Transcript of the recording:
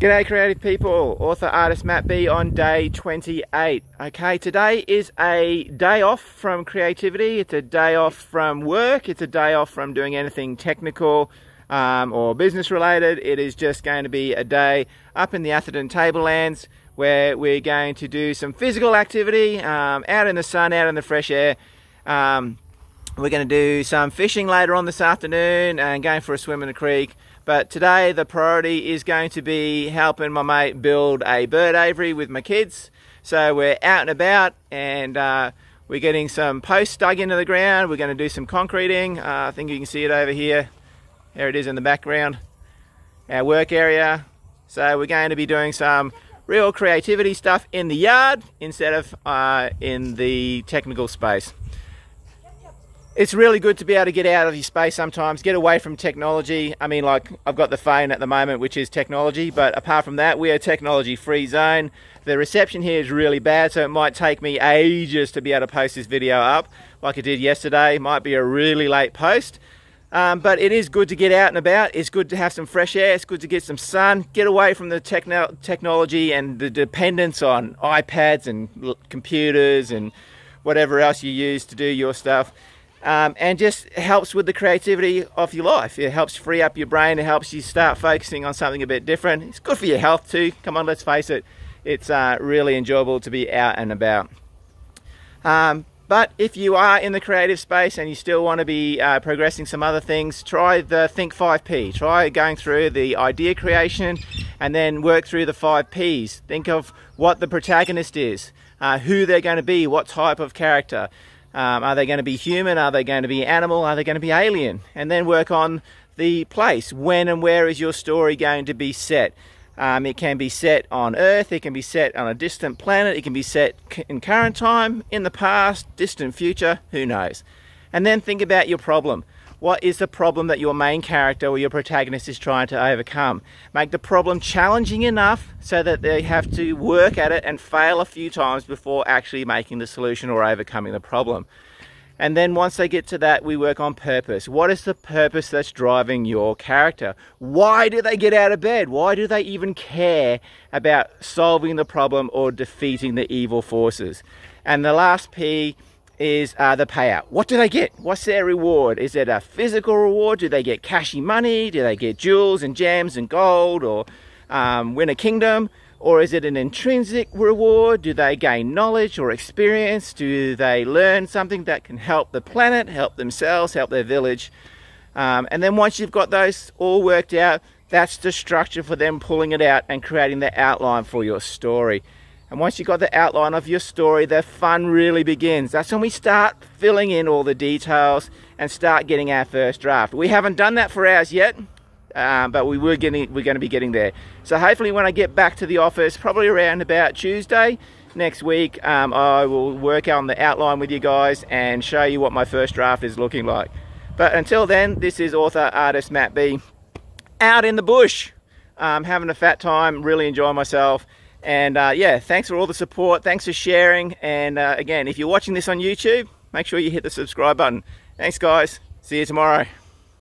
G'day creative people, author artist Matt B on day 28. Okay, today is a day off from creativity, it's a day off from work, it's a day off from doing anything technical um, or business related. It is just going to be a day up in the Atherton Tablelands where we're going to do some physical activity um, out in the sun, out in the fresh air. Um, we're going to do some fishing later on this afternoon and going for a swim in the creek. But today the priority is going to be helping my mate build a bird aviary with my kids. So we're out and about and uh, we're getting some posts dug into the ground. We're going to do some concreting. Uh, I think you can see it over here. There it is in the background. Our work area. So we're going to be doing some real creativity stuff in the yard instead of uh, in the technical space it's really good to be able to get out of your space sometimes, get away from technology. I mean, like, I've got the phone at the moment, which is technology, but apart from that, we are a technology free zone. The reception here is really bad, so it might take me ages to be able to post this video up, like I did yesterday. Might be a really late post. Um, but it is good to get out and about. It's good to have some fresh air. It's good to get some sun. Get away from the techno technology and the dependence on iPads and computers and whatever else you use to do your stuff um, and just helps with the creativity of your life. It helps free up your brain. It helps you start focusing on something a bit different. It's good for your health too. Come on, let's face it. It's uh, really enjoyable to be out and about. Um, but if you are in the creative space and you still want to be uh, progressing some other things, try the Think 5P. Try going through the idea creation and then work through the 5 Ps. Think of what the protagonist is, uh, who they're going to be, what type of character. Um, are they going to be human? Are they going to be animal? Are they going to be alien? And then work on the place. When and where is your story going to be set? Um, it can be set on Earth, it can be set on a distant planet, it can be set in current time, in the past, distant future, who knows. And then think about your problem. What is the problem that your main character or your protagonist is trying to overcome? Make the problem challenging enough so that they have to work at it and fail a few times before actually making the solution or overcoming the problem. And then once they get to that, we work on purpose. What is the purpose that's driving your character? Why do they get out of bed? Why do they even care about solving the problem or defeating the evil forces? And the last P is uh, the payout. What do they get? What's their reward? Is it a physical reward? Do they get cashy money? Do they get jewels and gems and gold or um, win a kingdom? Or is it an intrinsic reward? Do they gain knowledge or experience? Do they learn something that can help the planet, help themselves, help their village? Um, and then once you've got those all worked out, that's the structure for them pulling it out and creating the outline for your story. And once you've got the outline of your story, the fun really begins. That's when we start filling in all the details and start getting our first draft. We haven't done that for ours yet, um, but we were getting, we're going to be getting there. So hopefully when I get back to the office, probably around about Tuesday next week, um, I will work on the outline with you guys and show you what my first draft is looking like. But until then, this is author, artist Matt B. Out in the bush, um, having a fat time, really enjoying myself. And uh, yeah, thanks for all the support. Thanks for sharing. And uh, again, if you're watching this on YouTube, make sure you hit the subscribe button. Thanks, guys. See you tomorrow.